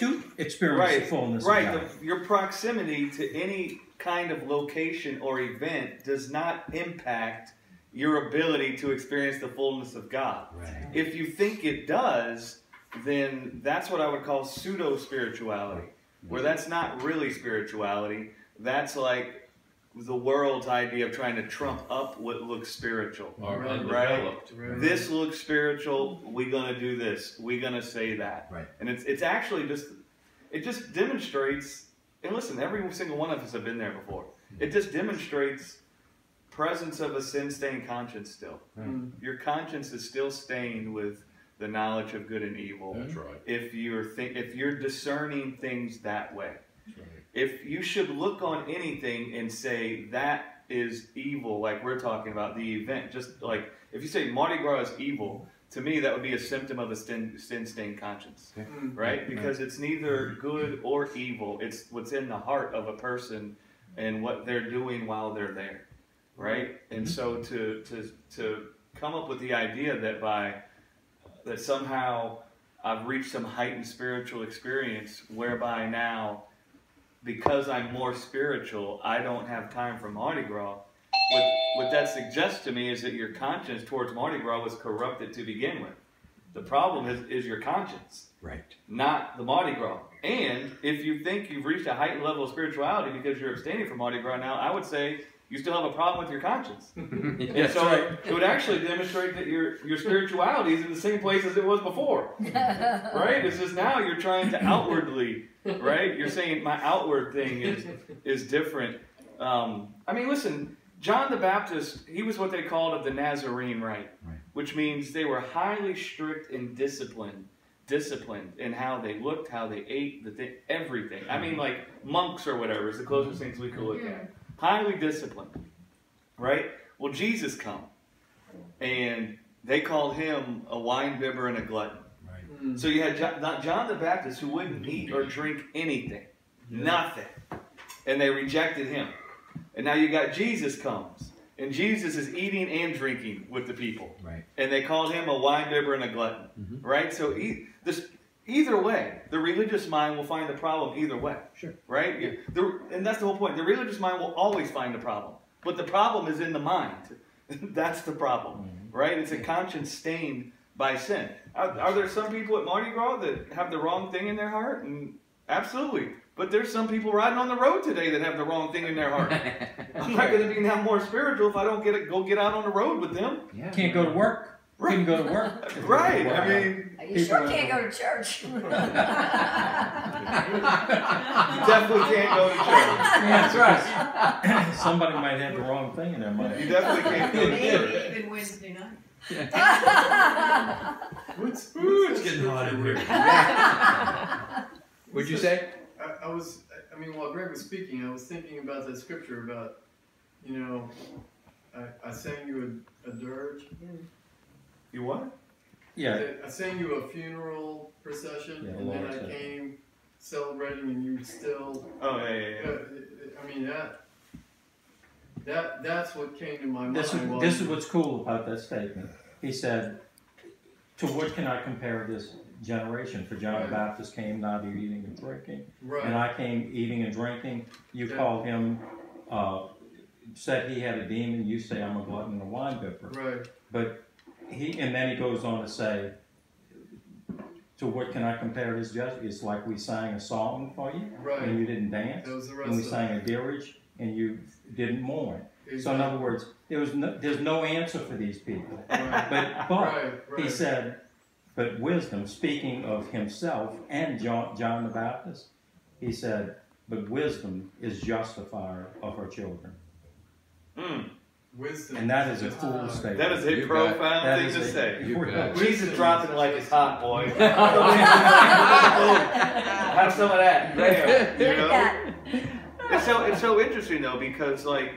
to experience right, the fullness right. of God. The, your proximity to any kind of location or event does not impact your ability to experience the fullness of God. Right. If you think it does, then that's what I would call pseudo spirituality, where that's not really spirituality. That's like the world's idea of trying to trump up what looks spiritual. Or Right. undeveloped. This looks spiritual. We're gonna do this. We're gonna say that. Right. And it's it's actually just it just demonstrates. And listen, every single one of us have been there before. It just demonstrates presence of a sin-stained conscience. Still, Mm. your conscience is still stained with the knowledge of good and evil. That's right. If you're th- if you're discerning things that way, That's right. If you should look on anything and say that is evil, like we're talking about the event, just like if you say Mardi Gras is evil, to me that would be a symptom of a sin stained conscience, Mm. right? Because it's neither good or evil. It's what's in the heart of a person and what they're doing while they're there, right? And so to to to come up with the idea that by that somehow I've reached some heightened spiritual experience whereby now because I'm more spiritual, I don't have time for Mardi Gras. What, what that suggests to me is that your conscience towards Mardi Gras was corrupted to begin with. The problem is, is your conscience, Right. not the Mardi Gras. And if you think you've reached a heightened level of spirituality because you're abstaining from Mardi Gras now, I would say you still have a problem with your conscience. And so it would actually demonstrate that your your spirituality is in the same place as it was before. Right? It's just now you're trying to outwardly, right? You're saying my outward thing is is different. Um, I mean, listen, John the Baptist, he was what they called of the Nazarene rite, Right. which means they were highly strict and disciplined, disciplined in how they looked, how they ate, the thing, everything. I mean, like monks or whatever is the closest things we could look at. Highly disciplined, right? Well, Jesus come, and they called him a wine bibber and a glutton. Right. Mm. So you had John, not John the Baptist who wouldn't eat or drink anything, nothing, and they rejected him. And now you got Jesus comes, and Jesus is eating and drinking with the people, Right. and they called him a wine bibber and a glutton, Mhm. right? So e- this, either way, the religious mind will find the problem either way, Sure. right? You- the- and that's the whole point. The religious mind will always find the problem, but the problem is in the mind. that's the problem, mm-hmm. right? It's a conscience stained by sin. Are, are there some people at Mardi Gras that have the wrong thing in their heart? And absolutely. But there's some people riding on the road today that have the wrong thing in their heart. I'm not going to be now more spiritual if I don't get it, go get out on the road with them. Yeah. Can't go to work. Couldn't go to work. Right. I mean, You sure can't go to church. you definitely can't go to church. Yeah, that's right. Somebody might have the wrong thing in their mind. You definitely can't go to church. Maybe even Wednesday night. What's, Ooh, what's it's getting hot in here. What'd you say? I, I was, I mean, while Greg was speaking, I was thinking about that scripture about, you know, I, I sang you a, a dirge. Mm. You what? Yeah, I sang you a funeral procession, Yeah, and then Lord I said. came celebrating, and you still. Oh, yeah, yeah, yeah. Uh, I mean that. That that's what came to my mind. this is, while this is you- what's cool about that statement. He said, to what can I compare this generation? For John the Right. Baptist came not eating and drinking, and. I came eating and drinking. You Yeah. called him, uh, said he had a demon. You say I'm a glutton and a wine bibber. Right. But he, and then he goes on to say, to what can I compare this judgment? It's like we sang a song for you Right. and you didn't dance, That was the rest and we of sang a dirge and you didn't mourn. So in other words, there was no, there's no answer for these people. Right. But but right. Right. he said, but wisdom, speaking of himself and John, John the Baptist, he said, but wisdom is justifier of her children. Mm, Wisdom. And that is a Just- cool uh, statement. that is a You profound That thing to a- say. You bet. Jesus dropping it like it's hot, boy. Have some of that. Bam. You know? that. It's so it's so interesting though because like